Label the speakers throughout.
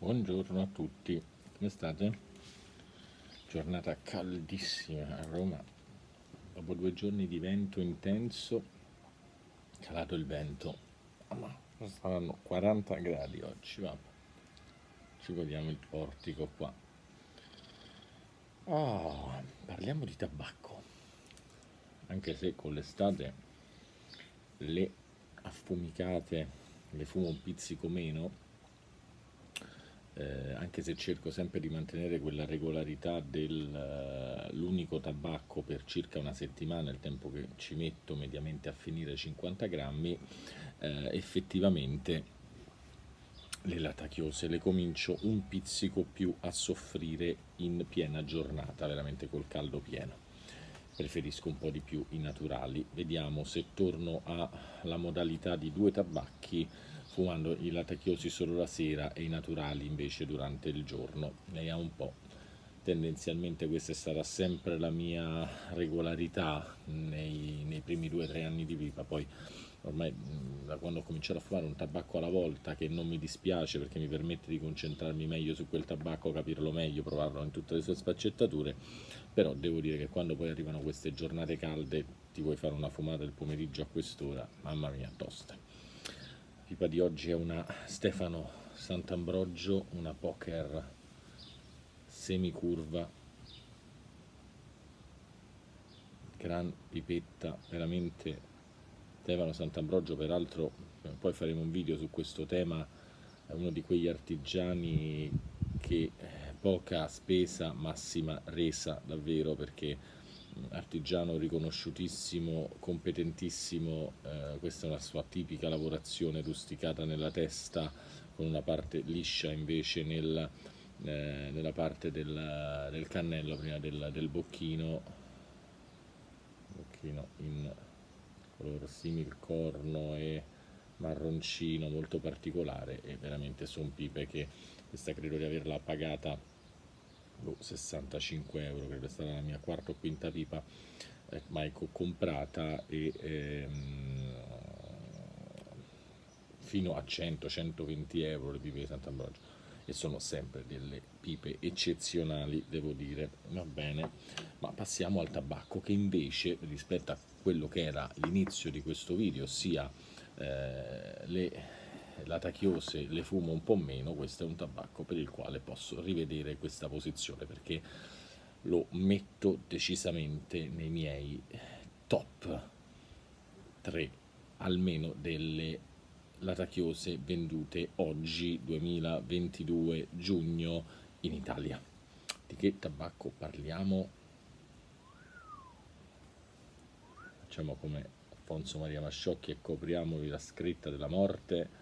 Speaker 1: Buongiorno a tutti, come state? Giornata caldissima a Roma. Dopo due giorni di vento intenso, calato il vento. Ma saranno 40 gradi oggi, va. Ci godiamo il portico qua. Oh, parliamo di tabacco. Anche se con l'estate le affumicate le fumo un pizzico meno eh, anche se cerco sempre di mantenere quella regolarità dell'unico uh, tabacco per circa una settimana, il tempo che ci metto mediamente a finire 50 grammi, eh, effettivamente le latachiose le comincio un pizzico più a soffrire in piena giornata, veramente col caldo pieno. Preferisco un po' di più i naturali. Vediamo se torno alla modalità di due tabacchi fumando i latachiosi solo la sera e i naturali invece durante il giorno. Vediamo un po'. Tendenzialmente questa sarà sempre la mia regolarità nei, nei primi due o tre anni di vita, poi ormai da quando ho cominciato a fumare un tabacco alla volta che non mi dispiace perché mi permette di concentrarmi meglio su quel tabacco, capirlo meglio, provarlo in tutte le sue sfaccettature, però devo dire che quando poi arrivano queste giornate calde ti vuoi fare una fumata il pomeriggio a quest'ora, mamma mia, tosta pipa di oggi è una Stefano Sant'Ambrogio, una poker semicurva, gran pipetta, veramente Stefano Sant'Ambrogio, peraltro poi faremo un video su questo tema, è uno di quegli artigiani che poca spesa, massima resa davvero perché artigiano riconosciutissimo, competentissimo, eh, questa è una sua tipica lavorazione rusticata nella testa con una parte liscia invece nel, eh, nella parte del, del, cannello prima del, del bocchino, bocchino in color simil corno e marroncino molto particolare e veramente sono pipe che questa credo di averla pagata 65 euro, credo sia stata la mia quarta o quinta pipa, eh, ma comprata e ehm, fino a 100-120 euro le pipe di Sant'Ambrogio. E sono sempre delle pipe eccezionali devo dire. Va bene ma passiamo al tabacco che invece rispetto a quello che era l'inizio di questo video ossia eh, le la tachiose le fumo un po' meno, questo è un tabacco per il quale posso rivedere questa posizione perché lo metto decisamente nei miei top 3 almeno delle latachiose vendute oggi 2022 giugno in Italia. Di che tabacco parliamo? Facciamo come Alfonso Maria Masciocchi e copriamovi la scritta della morte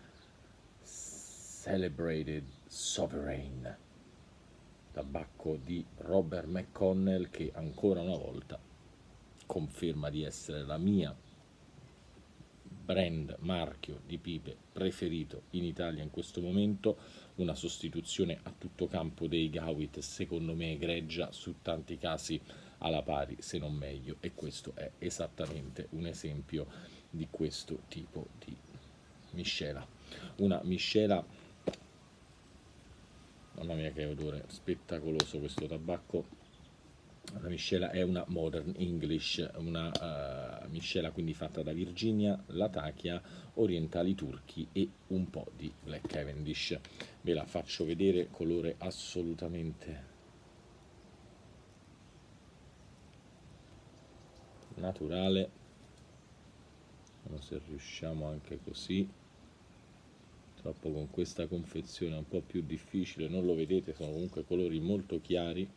Speaker 1: Celebrated Sovereign, tabacco di Robert McConnell che ancora una volta conferma di essere la mia brand marchio di pipe preferito in Italia in questo momento, una sostituzione a tutto campo dei Gawit secondo me egregia, su tanti casi alla pari se non meglio e questo è esattamente un esempio di questo tipo di miscela. Una miscela mamma mia che odore spettacoloso questo tabacco la miscela è una Modern English, una uh, miscela quindi fatta da Virginia, Latakia, orientali turchi e un po' di Black Cavendish. Ve la faccio vedere, colore assolutamente naturale. Vediamo se riusciamo anche così purtroppo con questa confezione è un po' più difficile non lo vedete sono comunque colori molto chiari.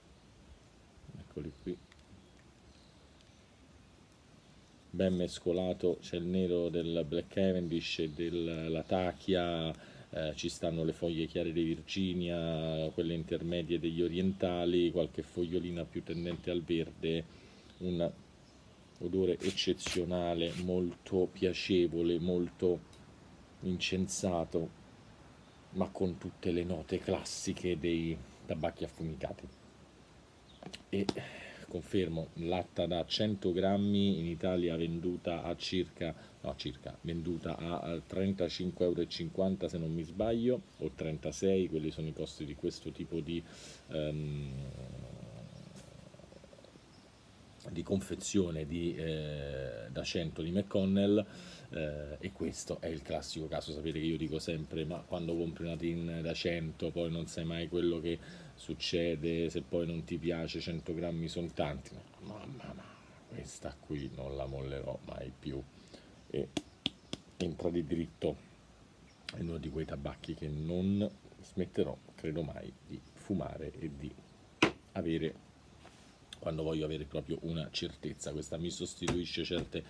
Speaker 1: Eccoli qui. Ben mescolato c'è il nero del Black Cavendish e della Tachia eh, ci stanno le foglie chiare di Virginia quelle intermedie degli orientali qualche fogliolina più tendente al verde un odore eccezionale molto piacevole molto incensato ma con tutte le note classiche dei tabacchi affumicati. E confermo, latta da 100 grammi in Italia venduta a circa, no circa, venduta a 35,50 euro se non mi sbaglio, o 36, quelli sono i costi di questo tipo di... Um, di confezione di, eh, da 100 di McConnell eh, e questo è il classico caso, sapete che io dico sempre ma quando compri una tin da 100 poi non sai mai quello che succede, se poi non ti piace 100 grammi sono tanti, mamma ma questa qui non la mollerò mai più e entra di dritto in uno di quei tabacchi che non smetterò, credo mai, di fumare e di avere quando voglio avere proprio una certezza. Questa mi sostituisce certe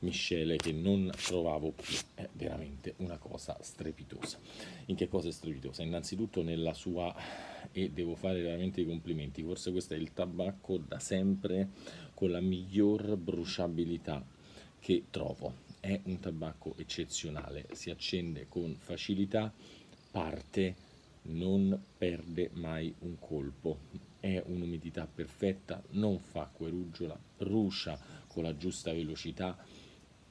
Speaker 1: miscele che non trovavo più. È veramente una cosa strepitosa. In che cosa è strepitosa? Innanzitutto nella sua, e devo fare veramente i complimenti, forse questo è il tabacco da sempre con la miglior bruciabilità che trovo. È un tabacco eccezionale, si accende con facilità, parte non perde mai un colpo, è un'umidità perfetta, non fa queruggiola, brucia con la giusta velocità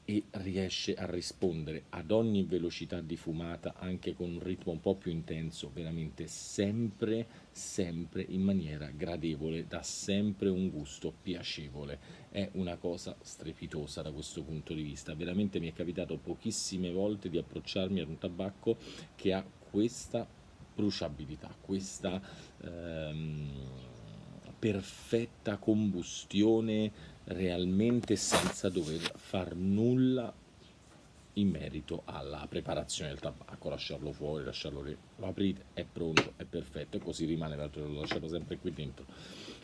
Speaker 1: e riesce a rispondere ad ogni velocità di fumata anche con un ritmo un po' più intenso, veramente sempre, sempre in maniera gradevole, dà sempre un gusto piacevole. È una cosa strepitosa da questo punto di vista. Veramente mi è capitato pochissime volte di approcciarmi ad un tabacco che ha questa bruciabilità, questa ehm, perfetta combustione realmente senza dover far nulla in merito alla preparazione del tabacco, lasciarlo fuori, lasciarlo lì, lo aprite, è pronto, è perfetto e così rimane, l'altro lo lasciato sempre qui dentro,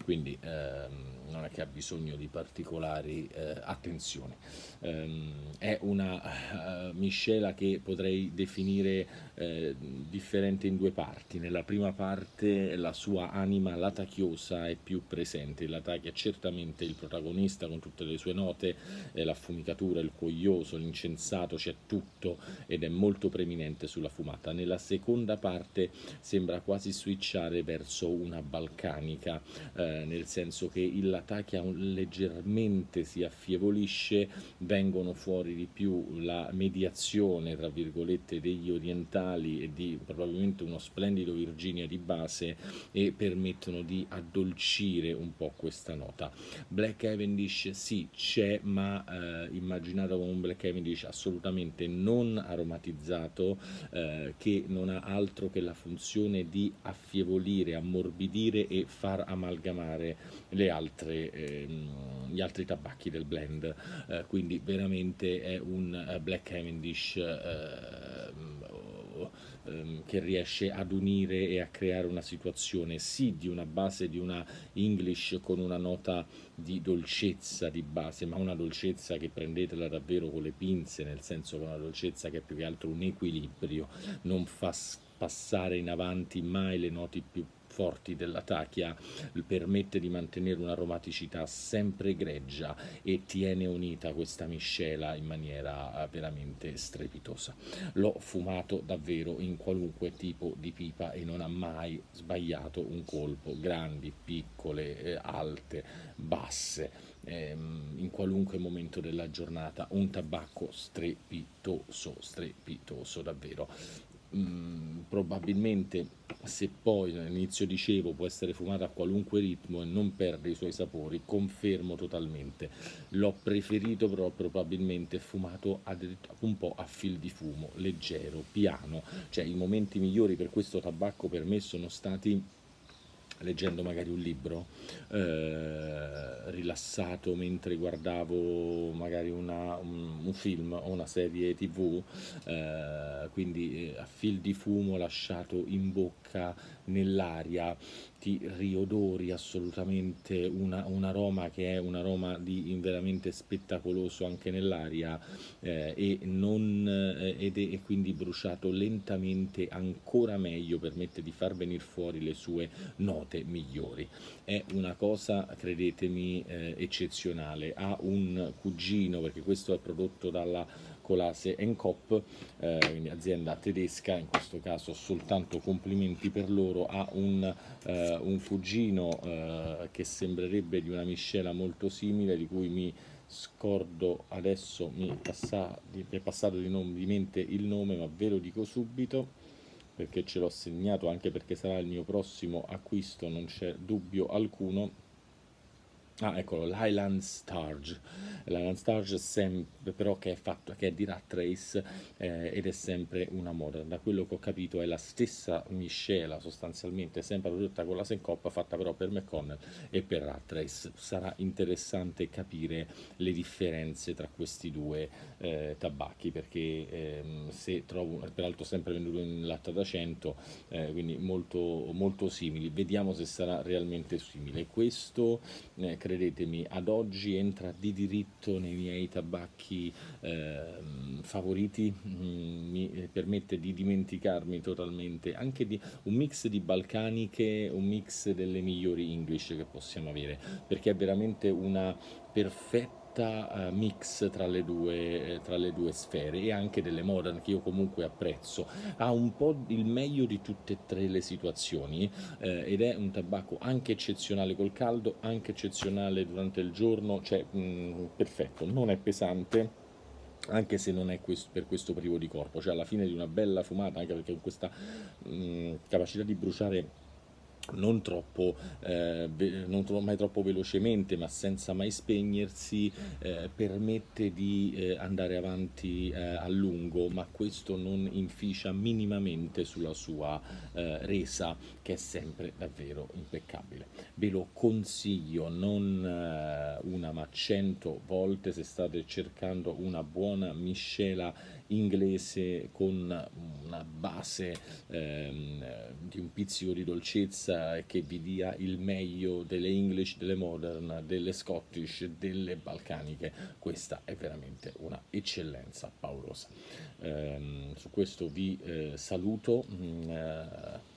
Speaker 1: quindi ehm, non è che ha bisogno di particolari eh, attenzioni. Um, è una uh, miscela che potrei definire eh, differente in due parti. Nella prima parte la sua anima latachiosa è più presente, la è certamente il protagonista con tutte le sue note, eh, l'affumicatura, il coglioso, l'incensato, c'è tutto ed è molto preminente sulla fumata. Nella seconda parte sembra quasi switchare verso una balcanica, eh, nel senso che il Tachia leggermente si affievolisce, vengono fuori di più la mediazione tra virgolette degli orientali e di probabilmente uno splendido Virginia di base e permettono di addolcire un po' questa nota. Black Cavendish sì c'è ma eh, immaginato come un Black Cavendish assolutamente non aromatizzato eh, che non ha altro che la funzione di affievolire, ammorbidire e far amalgamare altre ehm, gli altri tabacchi del blend, eh, quindi veramente è un uh, Black Cavendish ehm, ehm, che riesce ad unire e a creare una situazione sì di una base di una English con una nota di dolcezza di base, ma una dolcezza che prendetela davvero con le pinze, nel senso che una dolcezza che è più che altro un equilibrio, non fa passare in avanti mai le noti più forti della tachia permette di mantenere un'aromaticità sempre greggia e tiene unita questa miscela in maniera eh, veramente strepitosa. L'ho fumato davvero in qualunque tipo di pipa e non ha mai sbagliato un colpo, grandi, piccole, eh, alte, basse, ehm, in qualunque momento della giornata, un tabacco strepitoso, strepitoso davvero. Mm, probabilmente se poi all'inizio dicevo può essere fumata a qualunque ritmo e non perde i suoi sapori, confermo totalmente. L'ho preferito però probabilmente fumato un po' a fil di fumo, leggero, piano, cioè i momenti migliori per questo tabacco per me sono stati leggendo magari un libro, eh, rilassato mentre guardavo magari una, un, un, film o una serie tv, eh, quindi eh, a fil di fumo lasciato in bocca nell'aria ti riodori assolutamente una, un aroma che è un aroma di veramente spettacoloso anche nell'aria eh, e, non, eh, ed è, è quindi bruciato lentamente ancora meglio permette di far venire fuori le sue note migliori. È una cosa credetemi eh, eccezionale. Ha un cugino perché questo è prodotto dalla Nicolase Coop, eh, quindi azienda tedesca, in questo caso soltanto complimenti per loro, ha un, eh, un cugino eh, che sembrerebbe di una miscela molto simile, di cui mi scordo adesso, mi, passa, mi è passato di, non, di mente il nome, ma ve lo dico subito perché ce l'ho segnato anche perché sarà il mio prossimo acquisto, non c'è dubbio alcuno Ah, eccolo, l'Highland Starge. L'Highland Starge sempre, però che è, fatto, che è di Rat Race eh, ed è sempre una moda. Da quello che ho capito è la stessa miscela sostanzialmente, sempre prodotta con la Sencoppa, fatta però per McConnell e per Rat Race. Sarà interessante capire le differenze tra questi due eh, tabacchi perché ehm, se trovo, peraltro sempre venduto in latta da 100, eh, quindi molto, molto simili. Vediamo se sarà realmente simile. Questo eh, credetemi, ad oggi entra di diritto nei miei tabacchi eh, favoriti, mm, mi permette di dimenticarmi totalmente anche di un mix di balcaniche, un mix delle migliori English che possiamo avere, perché è veramente una perfetta perfetta uh, mix tra le, due, eh, tra le due sfere e anche delle modern che io comunque apprezzo. Ha un po' il meglio di tutte e tre le situazioni eh, ed è un tabacco anche eccezionale col caldo, anche eccezionale durante il giorno, cioè mh, mm, perfetto, non è pesante anche se non è questo, per questo privo di corpo, cioè alla fine di una bella fumata, anche perché con questa mh, mm, capacità di bruciare non troppo, eh, non mai troppo velocemente ma senza mai spegnersi eh, permette di eh, andare avanti eh, a lungo ma questo non inficia minimamente sulla sua eh, resa che è sempre davvero impeccabile. Ve lo consiglio non eh, una ma cento volte se state cercando una buona miscela inglese con una base ehm, di un pizzico di dolcezza che vi dia il meglio delle English, delle modern, delle Scottish, delle balcaniche. Questa è veramente una eccellenza paurosa. Ehm, su questo vi eh, saluto. Mm, eh,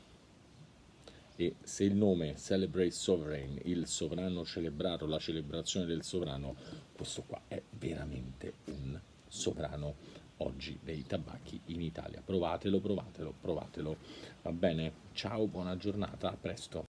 Speaker 1: e se il nome Celebrate Sovereign, il sovrano celebrato, la celebrazione del sovrano, questo qua è veramente un sovrano oggi dei tabacchi in Italia. Provatelo, provatelo, provatelo. Va bene? Ciao, buona giornata, a presto.